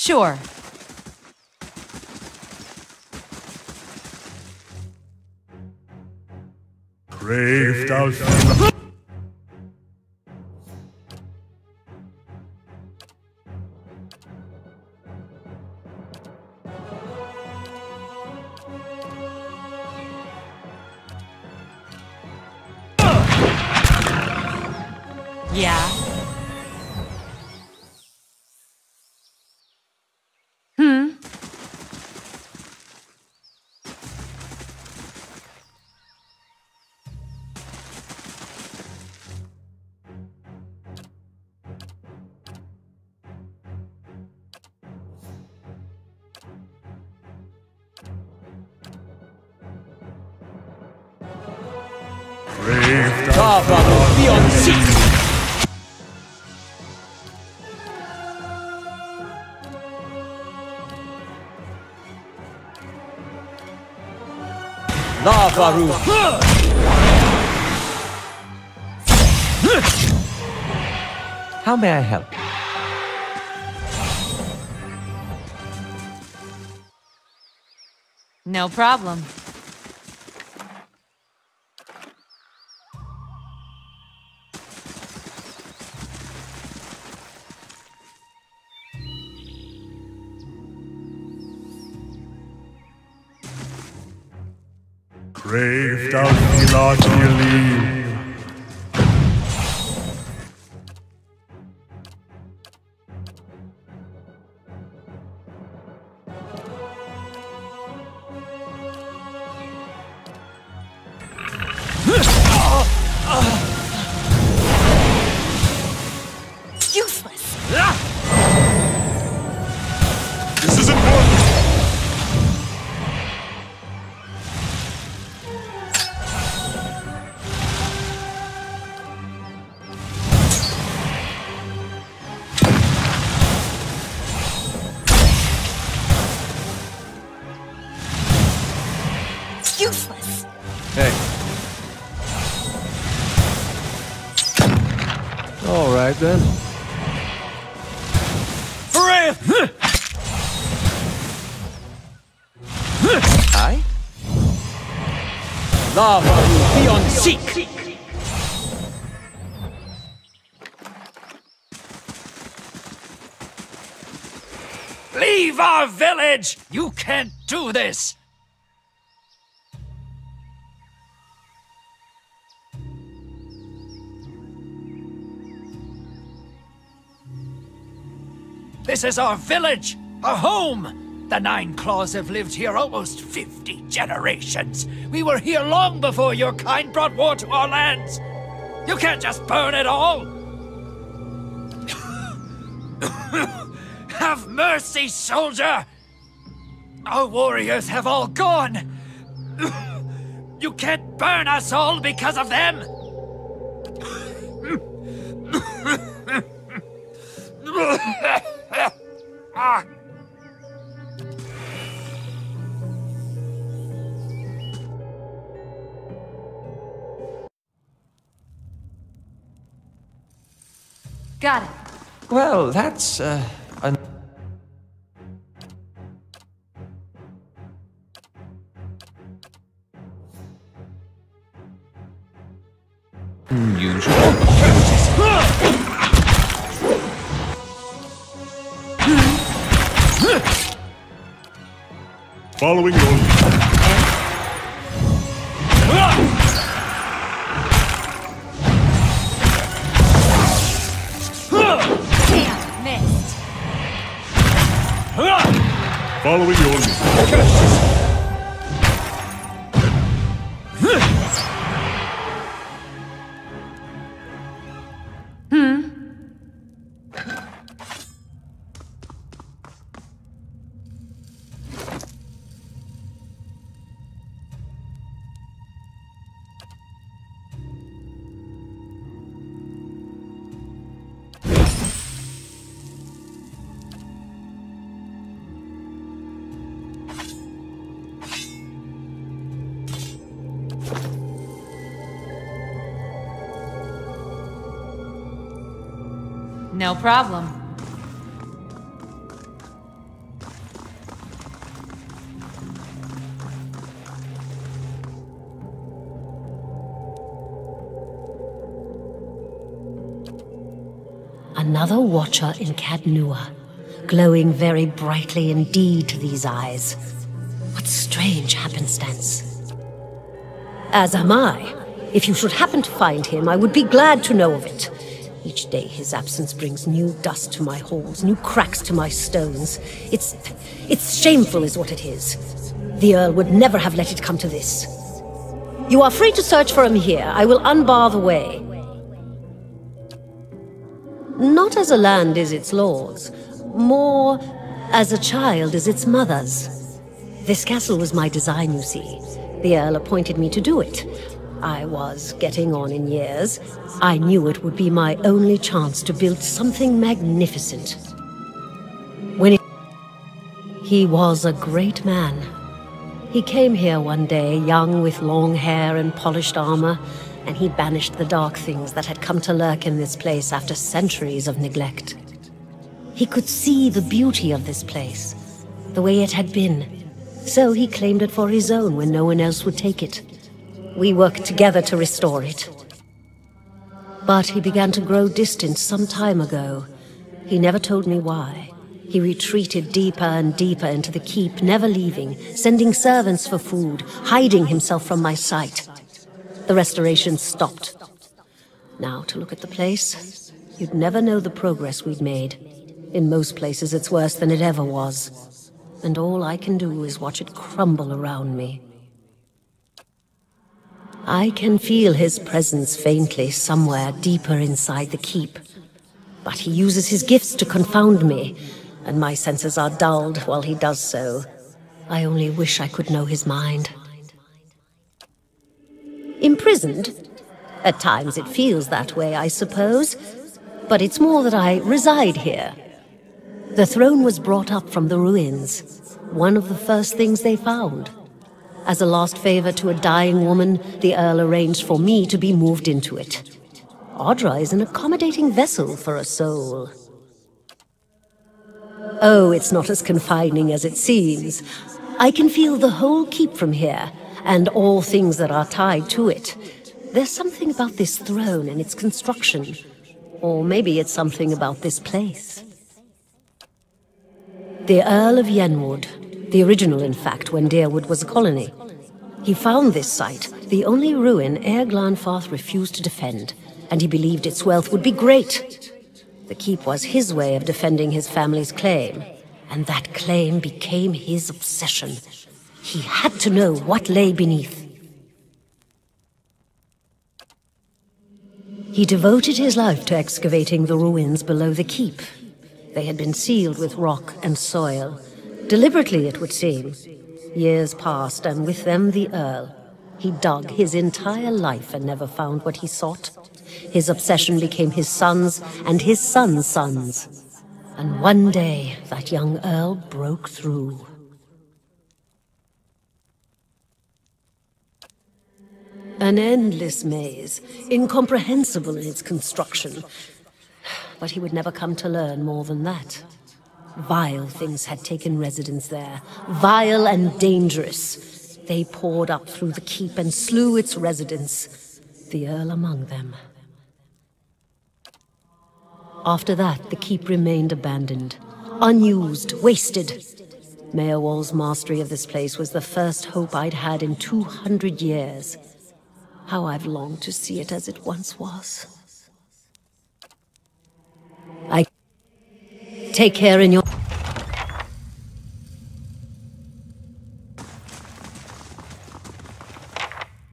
Sure. Brave Dalfila. Dalfila. Lava! How may I help? No problem. Brave Dalfila Gili. Useless. Hey. All right then. Hooray! I? Lava be on seek! Leave our village! You can't do this! This is our village, our home. The Nine Claws have lived here almost 50 generations. We were here long before your kind brought war to our lands. You can't just burn it all. Have mercy, soldier! Our warriors have all gone! You can't burn us all because of them! Got it. Well, that's, uh, un- unusual. Following your lead. Damn, missed. Following No problem. Another watcher in Caed Nua, glowing very brightly indeed to these eyes. What strange happenstance. As am I. If you should happen to find him, I would be glad to know of it. Each day his absence brings new dust to my halls, new cracks to my stones. It's. it's shameful, is what it is. The Earl would never have let it come to this. You are free to search for him here. I will unbar the way. Not as a land is its lord's, more as a child is its mother's. This castle was my design, you see. The Earl appointed me to do it. I was getting on in years. I knew it would be my only chance to build something magnificent. When it... He was a great man. He came here one day, young with long hair and polished armor, and he banished the dark things that had come to lurk in this place after centuries of neglect. He could see the beauty of this place, the way it had been. So he claimed it for his own when no one else would take it. We worked together to restore it. But he began to grow distant some time ago. He never told me why. He retreated deeper and deeper into the keep, never leaving, sending servants for food, hiding himself from my sight. The restoration stopped. Now, to look at the place, you'd never know the progress we'd made. In most places, it's worse than it ever was. And all I can do is watch it crumble around me. I can feel his presence faintly somewhere deeper inside the keep. But he uses his gifts to confound me, and my senses are dulled while he does so. I only wish I could know his mind. Imprisoned? At times it feels that way, I suppose. But it's more that I reside here. The throne was brought up from the ruins. One of the first things they found. As a last favor to a dying woman, the Earl arranged for me to be moved into it. Adra is an accommodating vessel for a soul. Oh, it's not as confining as it seems. I can feel the whole keep from here, and all things that are tied to it. There's something about this throne and its construction. Or maybe it's something about this place. The Earl of Yenwood, the original in fact when Dyrwood was a colony. He found this site, the only ruin Eír Glanfath refused to defend, and he believed its wealth would be great. The keep was his way of defending his family's claim, and that claim became his obsession. He had to know what lay beneath. He devoted his life to excavating the ruins below the keep. They had been sealed with rock and soil. Deliberately, it would seem. Years passed, and with them the Earl. He dug his entire life and never found what he sought. His obsession became his sons and his sons' sons. And one day, that young Earl broke through. An endless maze, incomprehensible in its construction. But he would never come to learn more than that. Vile things had taken residence there, vile and dangerous. They poured up through the keep and slew its residents, the Earl among them. After that, the keep remained abandoned, unused, wasted. Maerwald's mastery of this place was the first hope I'd had in 200 years. How I've longed to see it as it once was. I... Take care in your